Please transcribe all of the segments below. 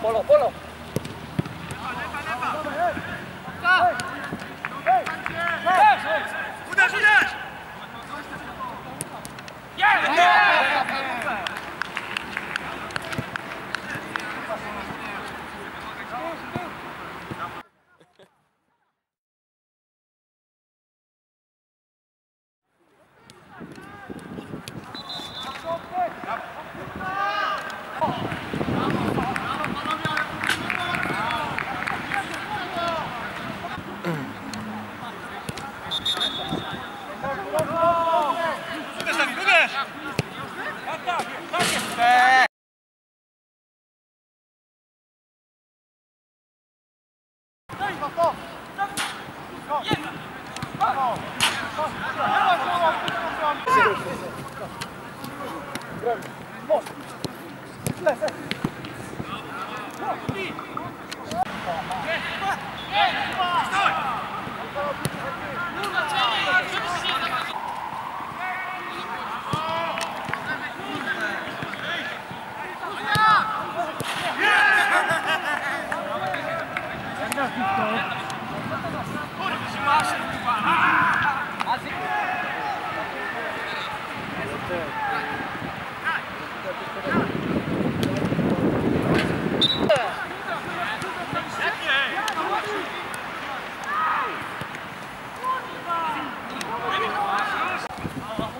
Polo, polo. Uderz,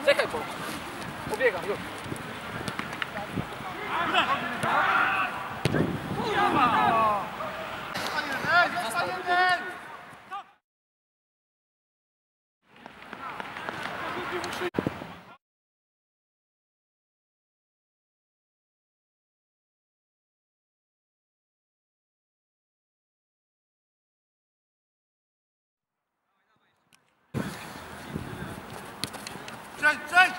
Czekaj, bo pobiegam, już. Przejdź, przejdź!